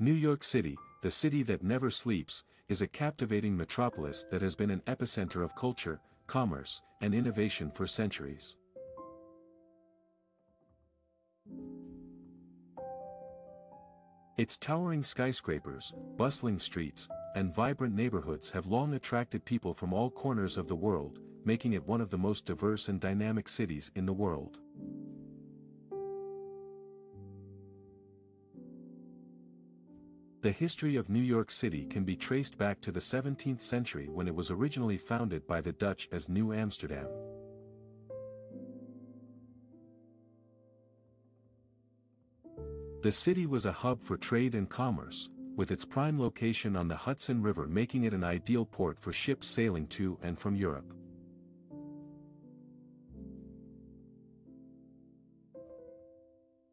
New York City, the city that never sleeps, is a captivating metropolis that has been an epicenter of culture, commerce, and innovation for centuries. Its towering skyscrapers, bustling streets, and vibrant neighborhoods have long attracted people from all corners of the world, making it one of the most diverse and dynamic cities in the world. The history of New York City can be traced back to the 17th century when it was originally founded by the Dutch as New Amsterdam. The city was a hub for trade and commerce, with its prime location on the Hudson River making it an ideal port for ships sailing to and from Europe.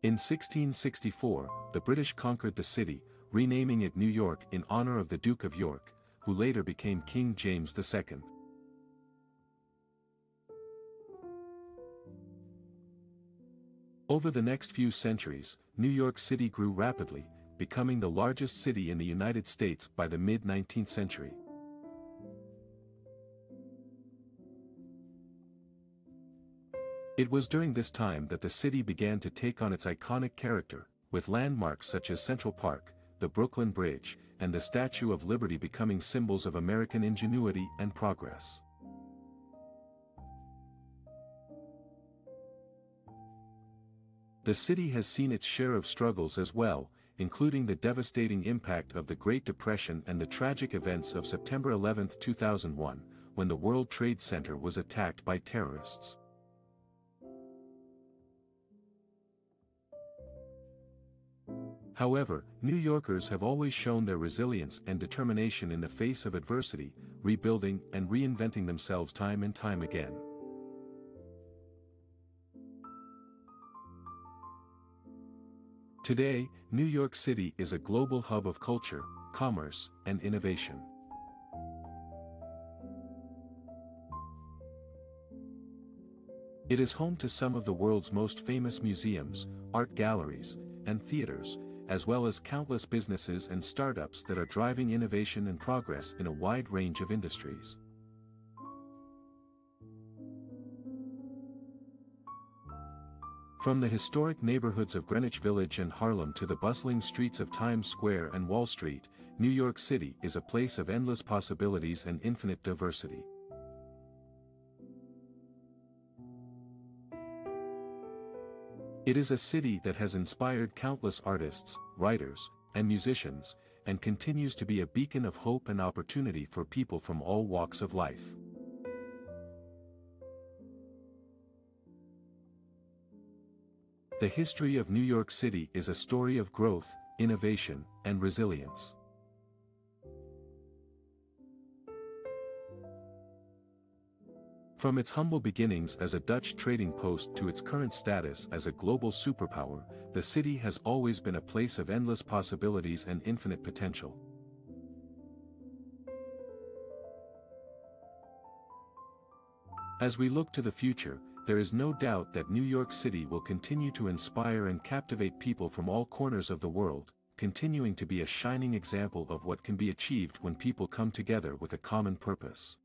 In 1664, the British conquered the city, renaming it New York in honor of the Duke of York, who later became King James II. Over the next few centuries, New York City grew rapidly, becoming the largest city in the United States by the mid-19th century. It was during this time that the city began to take on its iconic character, with landmarks such as Central Park, the Brooklyn Bridge, and the Statue of Liberty becoming symbols of American ingenuity and progress. The city has seen its share of struggles as well, including the devastating impact of the Great Depression and the tragic events of September 11, 2001, when the World Trade Center was attacked by terrorists. However, New Yorkers have always shown their resilience and determination in the face of adversity, rebuilding and reinventing themselves time and time again. Today, New York City is a global hub of culture, commerce, and innovation. It is home to some of the world's most famous museums, art galleries, and theaters, as well as countless businesses and startups that are driving innovation and progress in a wide range of industries. From the historic neighborhoods of Greenwich Village and Harlem to the bustling streets of Times Square and Wall Street, New York City is a place of endless possibilities and infinite diversity. It is a city that has inspired countless artists, writers, and musicians, and continues to be a beacon of hope and opportunity for people from all walks of life. The history of New York City is a story of growth, innovation, and resilience. From its humble beginnings as a Dutch trading post to its current status as a global superpower, the city has always been a place of endless possibilities and infinite potential. As we look to the future, there is no doubt that New York City will continue to inspire and captivate people from all corners of the world, continuing to be a shining example of what can be achieved when people come together with a common purpose.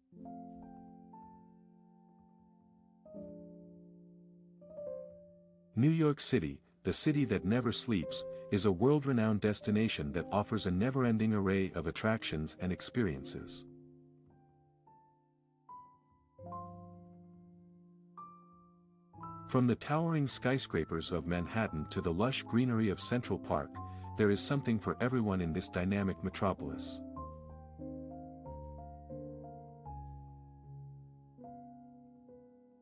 New York City, the city that never sleeps, is a world-renowned destination that offers a never-ending array of attractions and experiences. From the towering skyscrapers of Manhattan to the lush greenery of Central Park, there is something for everyone in this dynamic metropolis.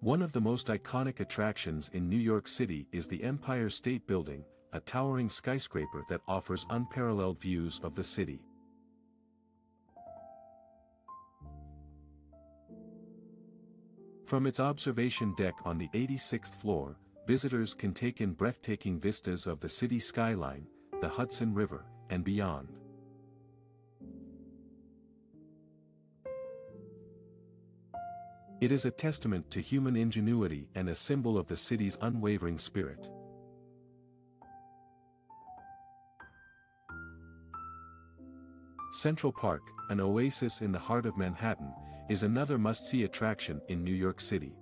One of the most iconic attractions in New York City is the Empire State Building, a towering skyscraper that offers unparalleled views of the city. From its observation deck on the 86th floor, visitors can take in breathtaking vistas of the city skyline, the Hudson River, and beyond. It is a testament to human ingenuity and a symbol of the city's unwavering spirit. Central Park, an oasis in the heart of Manhattan, is another must-see attraction in New York City.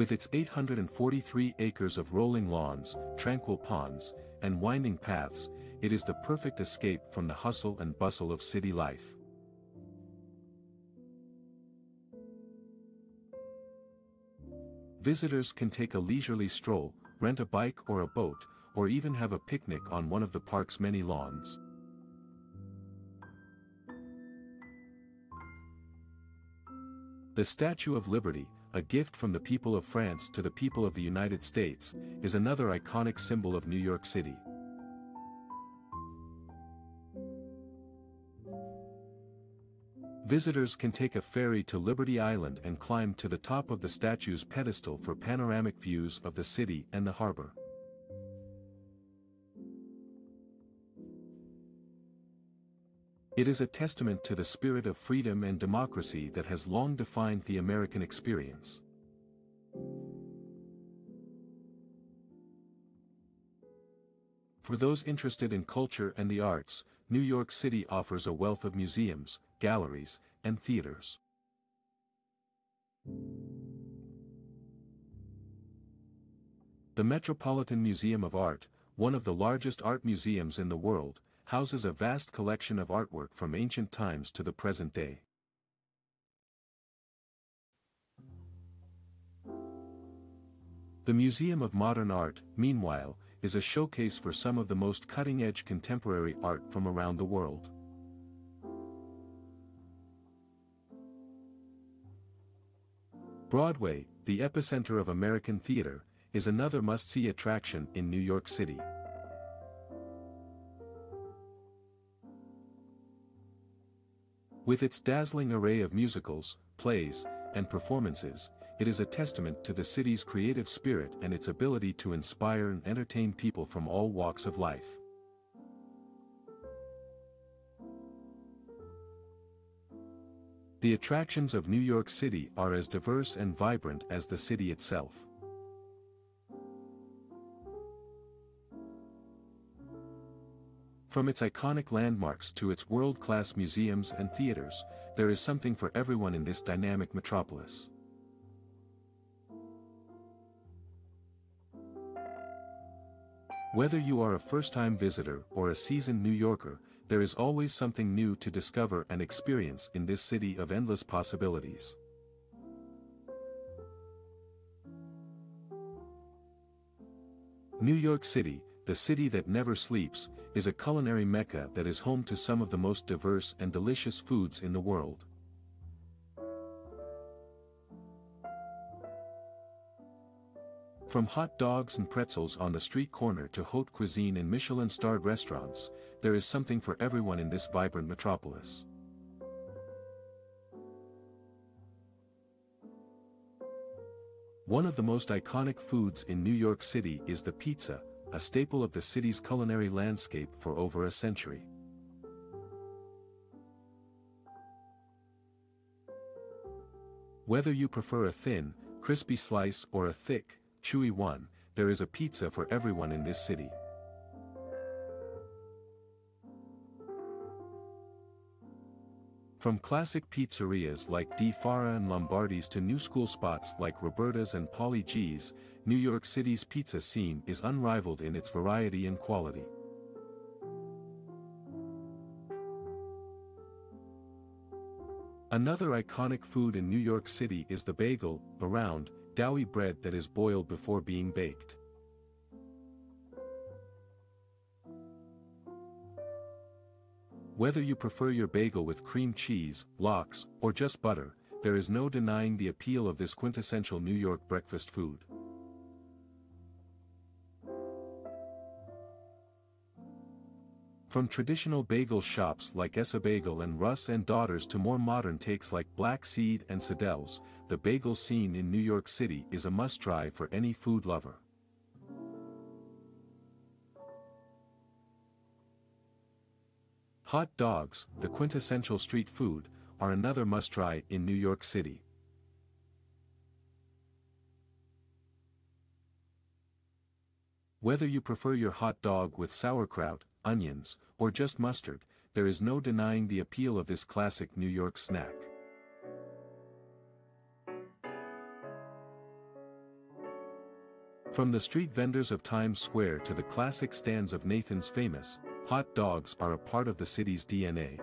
With its 843 acres of rolling lawns, tranquil ponds, and winding paths, it is the perfect escape from the hustle and bustle of city life. Visitors can take a leisurely stroll, rent a bike or a boat, or even have a picnic on one of the park's many lawns. The Statue of Liberty, a gift from the people of France to the people of the United States, is another iconic symbol of New York City. Visitors can take a ferry to Liberty Island and climb to the top of the statue's pedestal for panoramic views of the city and the harbor. It is a testament to the spirit of freedom and democracy that has long defined the American experience. For those interested in culture and the arts, New York City offers a wealth of museums, galleries, and theaters. The Metropolitan Museum of Art, one of the largest art museums in the world, houses a vast collection of artwork from ancient times to the present day. The Museum of Modern Art, meanwhile, is a showcase for some of the most cutting-edge contemporary art from around the world. Broadway, the epicenter of American theater, is another must-see attraction in New York City. With its dazzling array of musicals, plays, and performances, it is a testament to the city's creative spirit and its ability to inspire and entertain people from all walks of life. The attractions of New York City are as diverse and vibrant as the city itself. From its iconic landmarks to its world-class museums and theaters, there is something for everyone in this dynamic metropolis. Whether you are a first-time visitor or a seasoned New Yorker, there is always something new to discover and experience in this city of endless possibilities. New York City, the city that never sleeps, is a culinary mecca that is home to some of the most diverse and delicious foods in the world. From hot dogs and pretzels on the street corner to haute cuisine in Michelin-starred restaurants, there is something for everyone in this vibrant metropolis. One of the most iconic foods in New York City is the pizza, a staple of the city's culinary landscape for over a century. Whether you prefer a thin, crispy slice or a thick, chewy one, there is a pizza for everyone in this city. From classic pizzerias like Di Fara and Lombardi's to new school spots like Roberta's and Paulie Gee's, New York City's pizza scene is unrivaled in its variety and quality. Another iconic food in New York City is the bagel, a round, doughy bread that is boiled before being baked. Whether you prefer your bagel with cream cheese, lox, or just butter, there is no denying the appeal of this quintessential New York breakfast food. From traditional bagel shops like Ess-a-Bagel and Russ and Daughters to more modern takes like Black Seed and Sadelle's, the bagel scene in New York City is a must-try for any food lover. Hot dogs, the quintessential street food, are another must-try in New York City. Whether you prefer your hot dog with sauerkraut, onions, or just mustard, there is no denying the appeal of this classic New York snack. From the street vendors of Times Square to the classic stands of Nathan's Famous, hot dogs are a part of the city's DNA.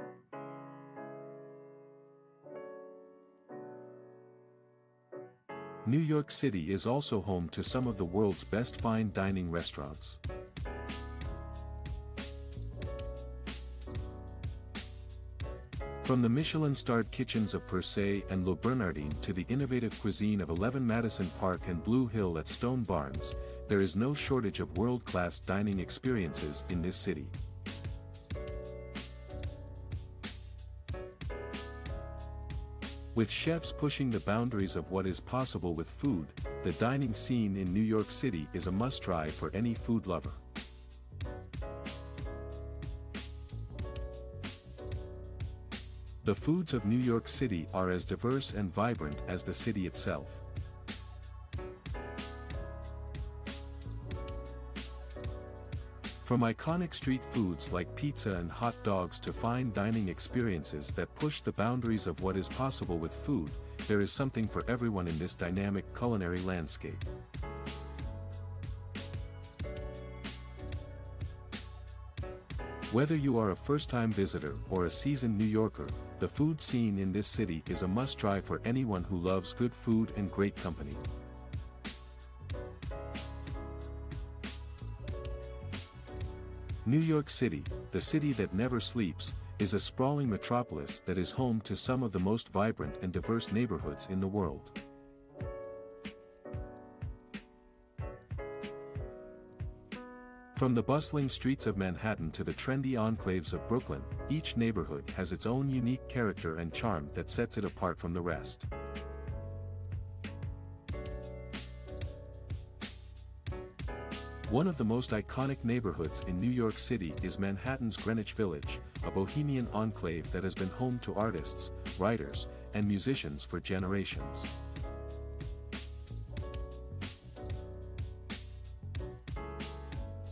New York City is also home to some of the world's best fine dining restaurants. From the Michelin-starred kitchens of Per Se and Le Bernardin to the innovative cuisine of 11 Madison Park and Blue Hill at Stone Barns, there is no shortage of world-class dining experiences in this city. With chefs pushing the boundaries of what is possible with food, the dining scene in New York City is a must-try for any food lover. The foods of New York City are as diverse and vibrant as the city itself. From iconic street foods like pizza and hot dogs to fine dining experiences that push the boundaries of what is possible with food, there is something for everyone in this dynamic culinary landscape. Whether you are a first-time visitor or a seasoned New Yorker, the food scene in this city is a must-try for anyone who loves good food and great company. New York City, the city that never sleeps, is a sprawling metropolis that is home to some of the most vibrant and diverse neighborhoods in the world. From the bustling streets of Manhattan to the trendy enclaves of Brooklyn, each neighborhood has its own unique character and charm that sets it apart from the rest. One of the most iconic neighborhoods in New York City is Manhattan's Greenwich Village, a bohemian enclave that has been home to artists, writers, and musicians for generations.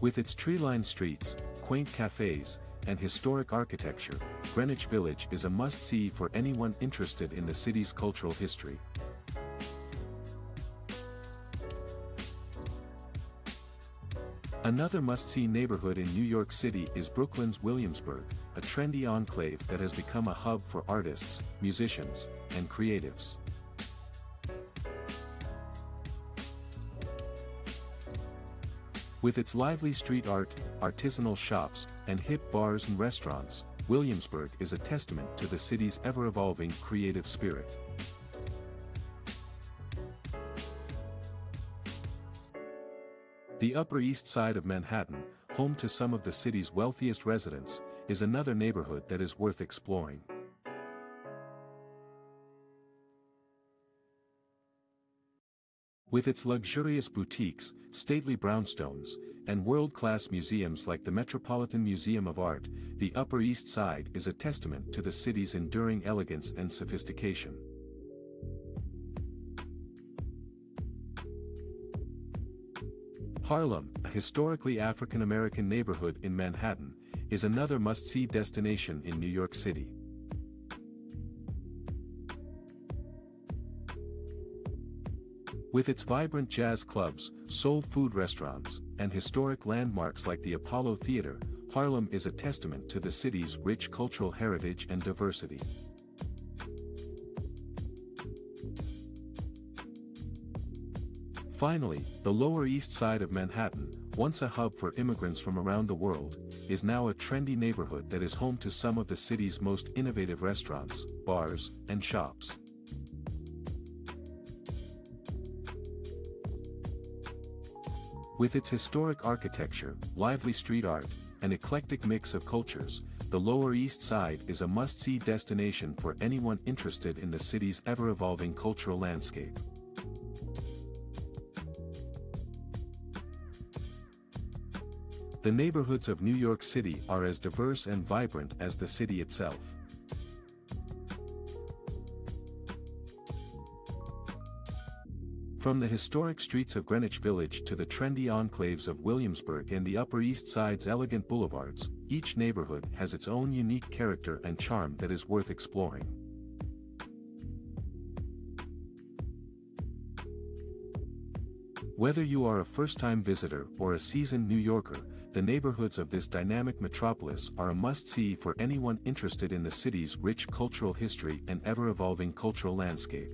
With its tree-lined streets, quaint cafes, and historic architecture, Greenwich Village is a must-see for anyone interested in the city's cultural history. Another must-see neighborhood in New York City is Brooklyn's Williamsburg, a trendy enclave that has become a hub for artists, musicians, and creatives. With its lively street art, artisanal shops, and hip bars and restaurants, Williamsburg is a testament to the city's ever-evolving creative spirit. The Upper East Side of Manhattan, home to some of the city's wealthiest residents, is another neighborhood that is worth exploring. With its luxurious boutiques, stately brownstones, and world-class museums like the Metropolitan Museum of Art, the Upper East Side is a testament to the city's enduring elegance and sophistication. Harlem, a historically African-American neighborhood in Manhattan, is another must-see destination in New York City. With its vibrant jazz clubs, soul food restaurants, and historic landmarks like the Apollo Theater, Harlem is a testament to the city's rich cultural heritage and diversity. Finally, the Lower East Side of Manhattan, once a hub for immigrants from around the world, is now a trendy neighborhood that is home to some of the city's most innovative restaurants, bars, and shops. With its historic architecture, lively street art, and eclectic mix of cultures, the Lower East Side is a must-see destination for anyone interested in the city's ever-evolving cultural landscape. The neighborhoods of New York City are as diverse and vibrant as the city itself. From the historic streets of Greenwich Village to the trendy enclaves of Williamsburg and the Upper East Side's elegant boulevards, each neighborhood has its own unique character and charm that is worth exploring. Whether you are a first-time visitor or a seasoned New Yorker, the neighborhoods of this dynamic metropolis are a must-see for anyone interested in the city's rich cultural history and ever-evolving cultural landscape.